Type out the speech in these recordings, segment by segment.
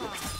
아.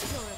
Victory.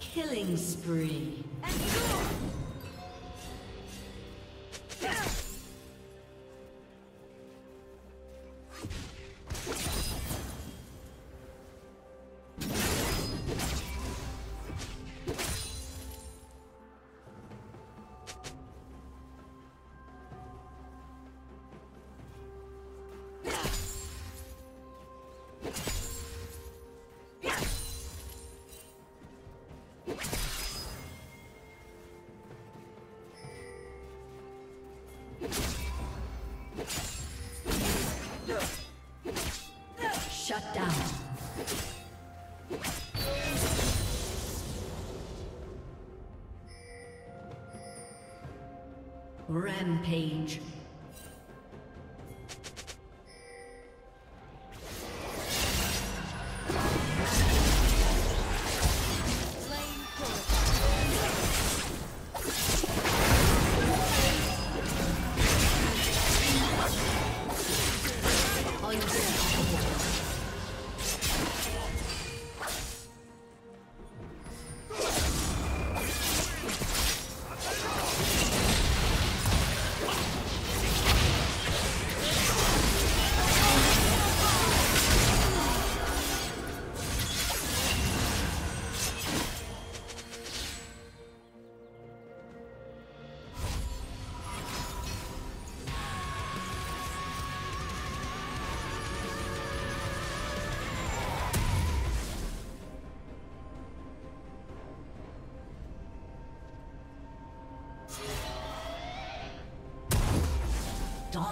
Killing spree. Rampage.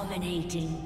Dominating.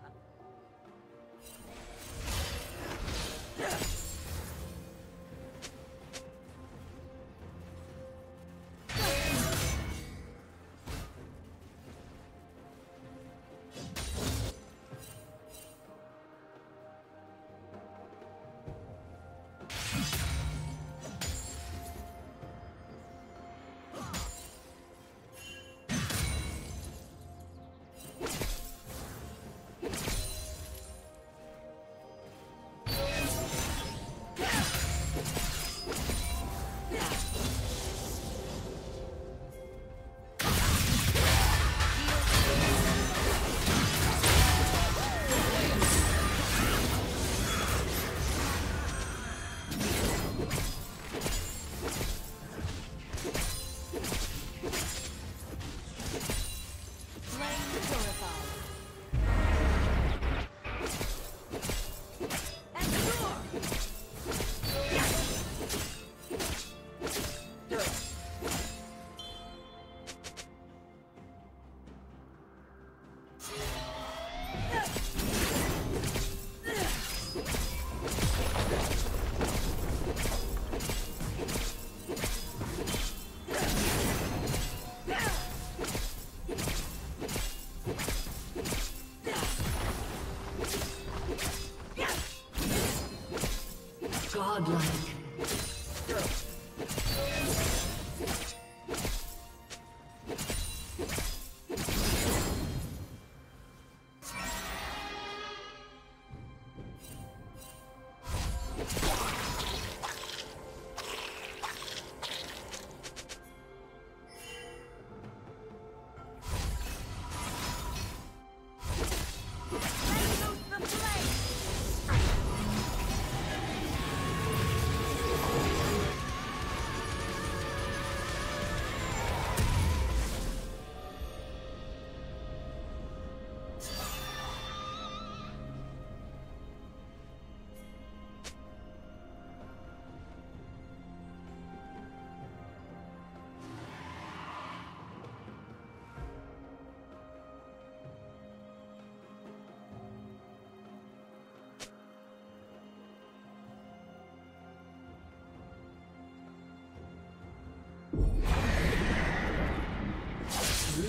Godlike.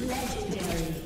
Legendary.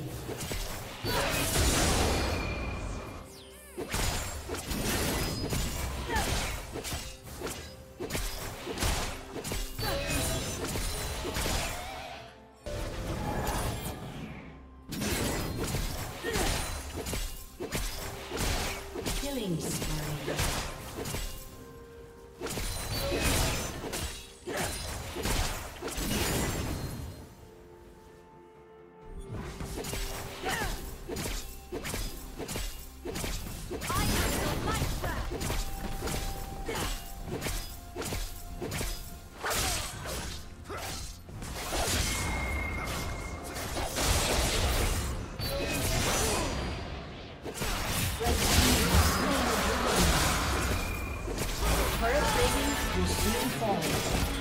Will soon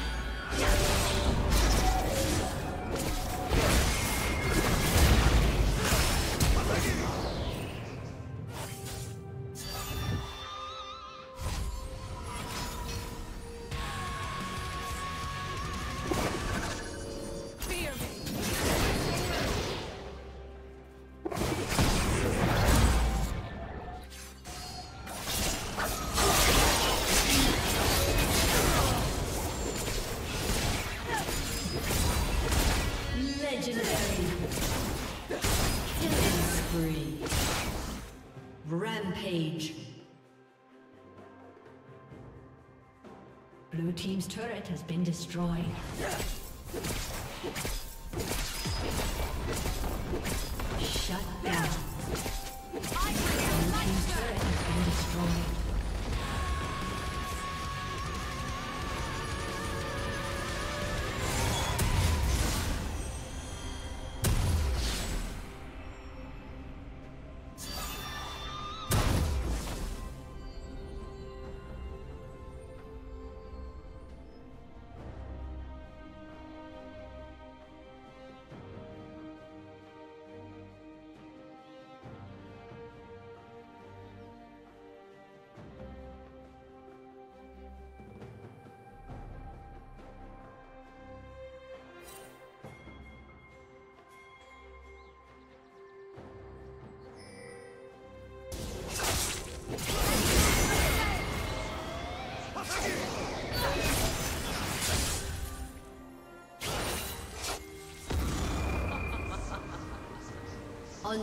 Killing spree. Rampage. Blue Team's turret has been destroyed.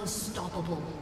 Unstoppable.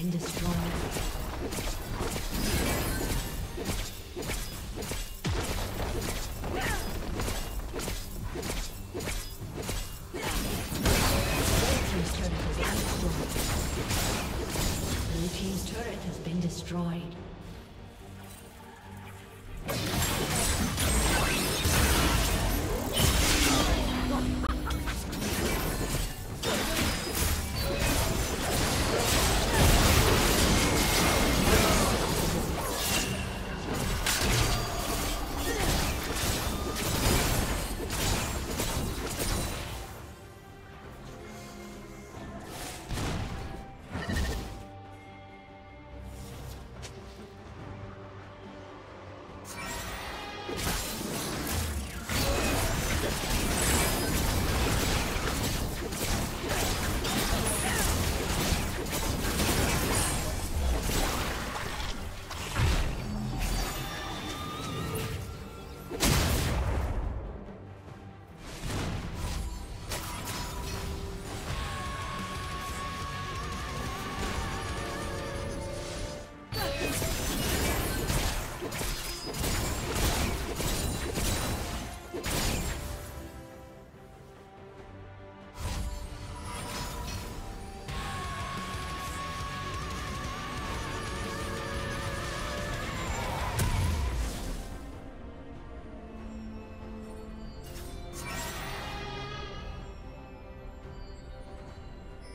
Been destroyed. Blue turret has been destroyed.